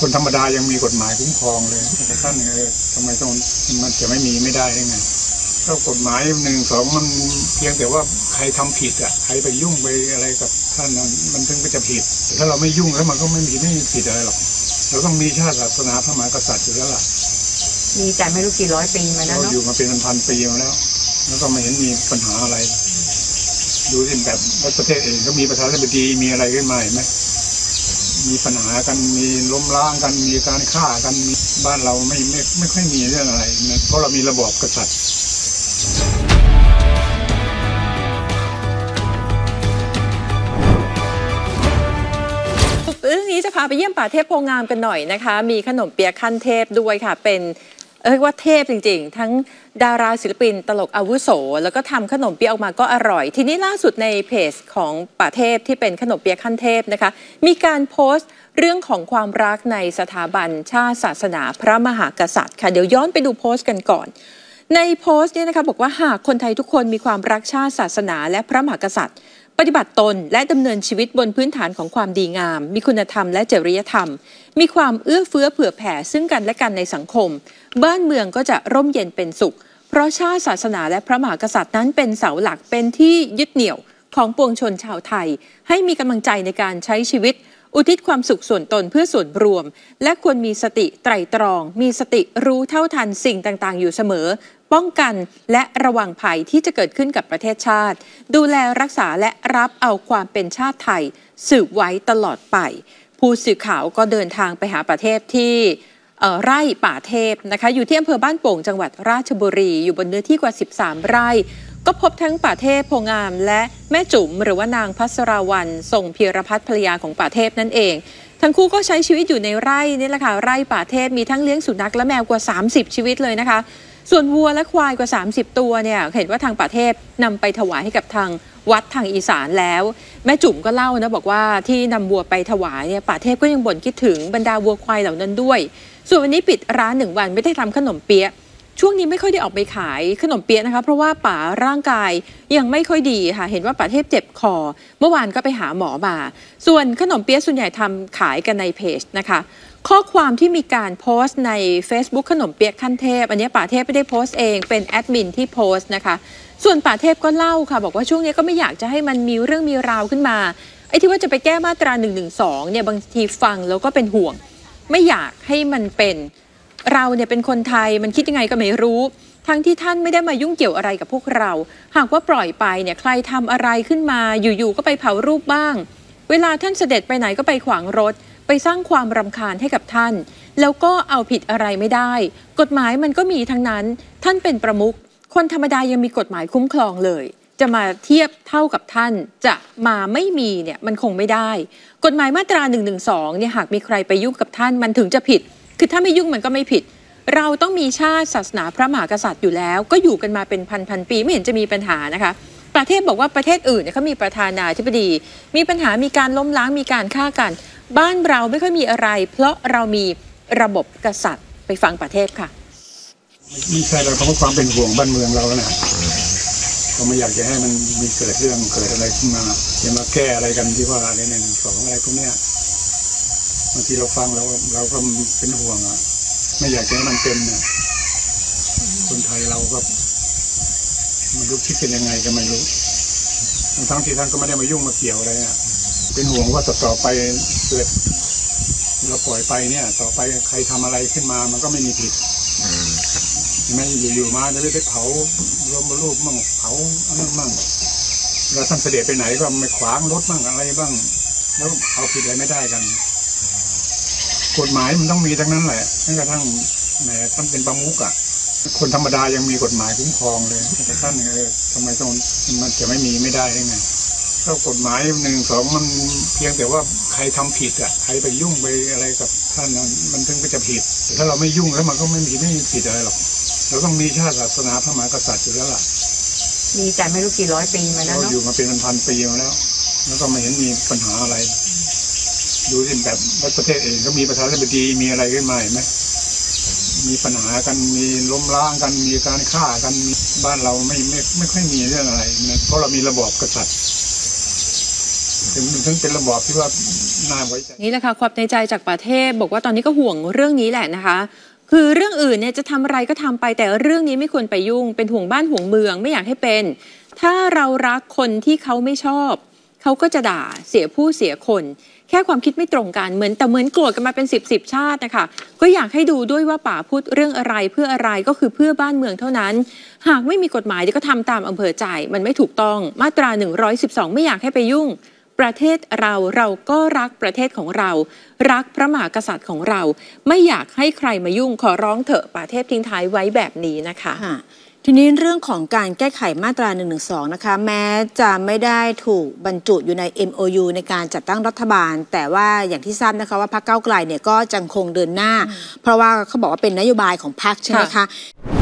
คนธรรมดายังมีกฎหมายคุ้มครองเลยแต่ท่านเออทำไมต้องมันจะไม่มีไม่ได้ได้ไงก็กฎหมายหนึ่งสองมันเพียงแต่ว่าใครทำผิดอะใครไปยุ่งไปอะไรกับท่านนั้นมันถึงก็จะผิดแต่ถ้าเราไม่ยุ่งแล้วมันก็ไม่มีไม่มีผิดอะไรหรอกเราต้องมีชาติศาสนาพระมหากษัตริย์อยู่แล้วล่ะมีแต่ไม่รู้กี่ร้อยปีมาแล้วเราเนาะอยู่มาเป็นพันๆปีมาแล้ว แล้วก็ไม่เห็นมีปัญหาอะไร ดูสิแบบประเทศเองก็มีประธานาธิบดีมีอะไรขึ้นมาเห็นไหม มีปัญหากันมีล้มล้างกันมีการฆ่ากันบ้านเราไม่ไม่ไม่ค่อยมีเรื่องอะไรนะเพราะเรามีระบอบกษัตริย์เรื่องนี้จะพาไปเยี่ยมป่าเทพโพงามกันหน่อยนะคะ มีขนมเปียกขั้นเทพด้วยค่ะ เป็น เรียกว่าเทพจริง ๆ ทั้งดาราศิลปินตลกอาวุโส แล้วก็ทำขนมเปี๊ยกออกมาก็อร่อย ทีนี้ล่าสุดในเพจของป่าเทพที่เป็นขนมเปี๊ยกขั้นเทพนะคะ มีการโพสต์เรื่องของความรักในสถาบันชาติศาสนาพระมหากษัตริย์ค่ะเดี๋ยวย้อนไปดูโพสต์กันก่อน ในโพสต์เนี่ยนะคะบอกว่าหากคนไทยทุกคนมีความรักชาติศาสนาและพระมหากษัตริย์ ปฏิบัติตนและดำเนินชีวิตบนพื้นฐานของความดีงาม มีคุณธรรมและจริยธรรม มีความเอื้อเฟื้อเผื่อแผ่ซึ่งกันและกันในสังคม บ้านเมืองก็จะร่มเย็นเป็นสุข เพราะชาติศาสนาและพระมหากษัตริย์นั้นเป็นเสาหลักเป็นที่ยึดเหนี่ยวของปวงชนชาวไทย ให้มีกำลังใจในการใช้ชีวิต อุทิศความสุขส่วนตนเพื่อส่วนรวม และควรมีสติไตรตรอง มีสติรู้เท่าทันสิ่งต่างๆ อยู่เสมอ ป้องกันและระวังภัยที่จะเกิดขึ้นกับประเทศชาติ ดูแลรักษาและรับเอาความเป็นชาติไทย สืบไว้ตลอดไป ผู้สื่อข่าวก็เดินทางไปหาประเทศที่ไร่ป่าเทพนะคะอยู่ที่อำเภอบ้านโป่งจังหวัดราชบุรี อยู่บนเนื้อที่กว่า 13 ไร่ ก็พบทั้งป่าเทพโพงาม และแม่จุ๋มหรือว่านางพัสราวันส่งเพียรพัฒน์ภรรยาของป่าเทพนั่นเอง ทั้งคู่ก็ใช้ชีวิตอยู่ในไร่นี่แหละค่ะไร่ป่าเทพมีทั้งเลี้ยงสุนัขและแมวกว่า 30 ชีวิตเลยนะคะ ส่วนวัวและควายกว่า 30 ตัวเนี่ยเห็นว่าทางป่าเทพนำไปถวายให้กับทางวัดทางอีสานแล้ว แม่จุ๋มก็เล่านะบอกว่าที่นำวัวไปถวายเนี่ยป่าเทพก็ยังบ่นคิดถึงบรรดาวัวควายเหล่านั้นด้วย ส่วนวันนี้ปิดร้านหนึ่งวันไม่ได้ทำขนมเปี๊ยะช่วงนี้ไม่ค่อยได้ออกไปขายขนมเปี๊ยะนะคะ เพราะว่าป๋าร่างกายยังไม่ค่อยดีค่ะ เห็นว่าป๋าเทพเจ็บคอ เมื่อวานก็ไปหาหมอมา ส่วนขนมเปี๊ยะส่วนใหญ่ทำขายกันในเพจนะคะ ข้อความที่มีการโพสต์ใน Facebook ขนมเปี๊ยะขั้นเทพ อันนี้ป๋าเทพไม่ได้โพสต์เองเป็นแอดมินที่โพสต์นะคะ ส่วนป๋าเทพก็เล่าค่ะบอกว่าช่วงนี้ก็ไม่อยากจะให้มันมีเรื่องมีราวขึ้นมาไอ้ที่ว่าจะไปแก้มาตรา1นึเนี่ยบางทีฟังแล้วก็เป็นห่วง ไม่อยากให้มันเป็น เราเนี่ยเป็นคนไทยมันคิดยังไงก็ไม่รู้ทั้งที่ท่านไม่ได้มายุ่งเกี่ยวอะไรกับพวกเรา หากว่าปล่อยไปเนี่ยใครทำอะไรขึ้นมาอยู่ๆก็ไปเผารูปบ้าง เวลาท่านเสด็จไปไหนก็ไปขวางรถ ไปสร้างความรำคาญให้กับท่าน แล้วก็เอาผิดอะไรไม่ได้ กฎหมายมันก็มีทั้งนั้น ท่านเป็นประมุขคนธรรมดายังมีกฎหมายคุ้มครองเลย จะมาเทียบเท่ากับท่าน จะมาไม่มีเนี่ยมันคงไม่ได้ กฎหมายมาตรา1นึเนี่ยหากมีใครไปยุ่งกับท่านมันถึงจะผิด คือถ้าไม่ยุ่งมันก็ไม่ผิด เราต้องมีชาติศาสนาพระมหากษัตริย์อยู่แล้ว ก็อยู่กันมาเป็นพันพันๆปีไม่เห็นจะมีปัญหานะคะประเทศบอกว่าประเทศอื่นเนี่ยเขามีประธานาธิบดี มีปัญหามีการล้มล้างมีการฆ่ากัน บ้านเราไม่ค่อยมีอะไร เพราะเรามีระบบกษัตริย์ไปฟังประเทศค่ะ ไม่ใช่เราเพราะความเป็นห่วงบ้านเมืองเราแล้วนะก็ไม่อยากจะให้มันมีเกิดเรื่องเกิดอะไรขึ้นมาจะมาแก้อะไรกันที่ว่าอะไรหนึ่งสองอะไรพวกเนี้ยบางทีเราฟังเราเราก็เป็นห่วงอะ ไม่อยากจะให้มันเป็นนะคนไทยเราก็ไม่รู้คิดเป็นยังไงก็ไม่รู้ทั้งทั้งที่ท่านก็ไม่ได้มายุ่งมาเกี่ยวอะไรอะ เป็นห่วงว่าต่อต่อไปเกิดเราปล่อยไปเนี่ย ต่อไปใครทำอะไรขึ้นมา มันก็ไม่มีผิดไม่อยู่ๆมาจะไปเผาลมรูปมั่งเผาอะไรมั่งเราท่านเสด็จไปไหนก็ไม่ขวางรถมั่งอะไรบ้าง แล้วเอาผิดอะไรไม่ได้กัน กฎหมายมันต้องมีทั้งนั้นแหละแม้กระทั่งแหมท่านเป็นประมุขอะ คนธรรมดายังมีกฎหมายคุ้มครองเลยแต่ท่านเออทำไมต้องมันจะไม่มีไม่ได้ได้ไง ก็กฎหมายหนึ่งสองมันเพียงแต่ว่าใครทำผิดอะใครไปยุ่งไปอะไรกับท่านนั้นมันถึงก็จะผิดแต่ถ้าเราไม่ยุ่งแล้วมันก็ไม่มีไม่มีผิดอะไรหรอกเราต้องมีชาติศาสนาพระมหากษัตริย์อยู่แล้วล่ะมีแต่ไม่รู้กี่ร้อยปีมาแล้วเราเนาะอยู่มาเป็นพันๆปีมาแล้ว แล้วก็ไม่เห็นมีปัญหาอะไร ดูสิแบบประเทศเองก็มีประธานาธิบดีมีอะไรขึ้นมาเห็นไหมมีปัญหากันมีล้มล้างกันมีการฆ่ากันบ้านเราไม่ไม่ไม่ค่อยมีเรื่องอะไรนะเพราะเรามีระบอบกษัตริย์ ถึงเป็นระบอบที่ว่าน่าไว้ใจนี่แหละค่ะความในใจจากประเทศบอกว่าตอนนี้ก็ห่วงเรื่องนี้แหละนะคะ คือเรื่องอื่นเนี่ยจะทำอะไรก็ทำไปแต่เรื่องนี้ไม่ควรไปยุ่ง เป็นห่วงบ้านห่วงเมืองไม่อยากให้เป็น ถ้าเรารักคนที่เขาไม่ชอบ เขาก็จะด่าเสียผู้เสียคนแค่ความคิดไม่ตรงกันเหมือนแต่เหมือนโกรธกันมาเป็นสิบสิบชาตินะคะก็อยากให้ดูด้วยว่าป่าพูดเรื่องอะไรเพื่ออะไรก็คือเพื่อบ้านเมืองเท่านั้น หากไม่มีกฎหมายเดี๋ยวก็ทำตามอำเภอใจมันไม่ถูกต้องมาตรา 112 ไม่อยากให้ไปยุ่ง ประเทศเราเราก็รักประเทศของเรา รักพระมหากษัตริย์ของเรา ไม่อยากให้ใครมายุ่งขอร้องเถอะป่าเทพทิ้งท้ายไว้แบบนี้นะคะค่ะทีนี้เรื่องของการแก้ไขมาตรา1นึนะคะ แม้จะไม่ได้ถูกบรรจุอยู่ใน MOU ในการจัดตั้งรัฐบาล แต่ว่าอย่างที่ทราบนะคะว่าพรรคเก้าวไกลเนี่ยก็จังคงเดินหน้า เพราะว่าเขาบอกว่าเป็นนโยบายของพรรคใช่ไหมค่ะคะ